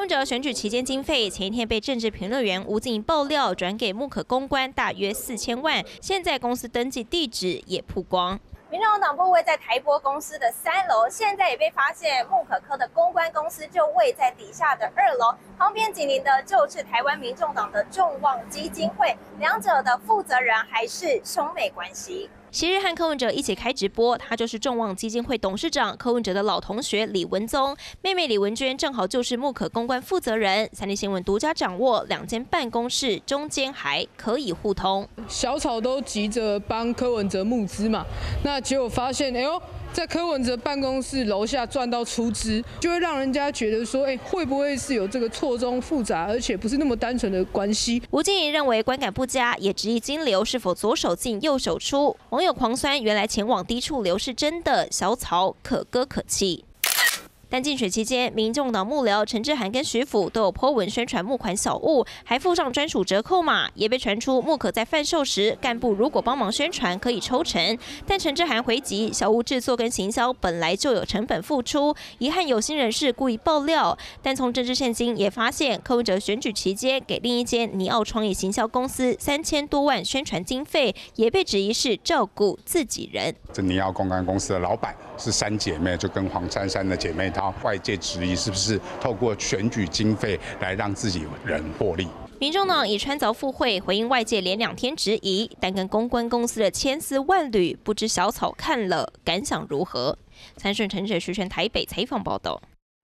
柯文哲选举期间经费前一天被政治评论员吴静爆料转给木可公关大约四千万，现在公司登记地址也曝光。民众党部位在台玻公司的三楼，现在也被发现木可科的公关公司就位在底下的二楼，旁边紧邻的就是台湾民众党的众望基金会，两者的负责人还是兄妹关系。昔日和柯文哲一起开直播，他就是众望基金会董事长柯文哲的老同学李文宗，妹妹李文娟正好就是木可公关负责人。三立新闻独家掌握两间办公室，中间还可以互通。小草都急着帮柯文哲募资嘛，那结果发现，哎呦。在柯文哲办公室楼下赚到出资，就会让人家觉得说，哎，会不会是有这个错综复杂，而且不是那么单纯的关系？吴静怡认为观感不佳，也质疑金流是否左手进右手出。网友狂酸，原来前往低处流是真的，小草可歌可泣。但竞选期间，民众党幕僚陈志涵跟徐府都有颇文宣传募款小物，还附上专属折扣码，也被传出木可在贩售时，干部如果帮忙宣传可以抽成。但陈志涵回击，小物制作跟行销本来就有成本付出，遗憾有心人士故意爆料。但从政治现金也发现，柯文哲选举期间给另一间尼奥创业行销公司三千多万宣传经费，也被质疑是照顾自己人。这尼奥公关公司的老板是三姐妹，就跟黄珊珊的姐妹。外界质疑是不是透过选举经费来让自己人获利？民众呢以穿凿附会回应外界连两天质疑，但跟公关公司的千丝万缕，不知小草看了感想如何？参选陈者徐全台北采访报道。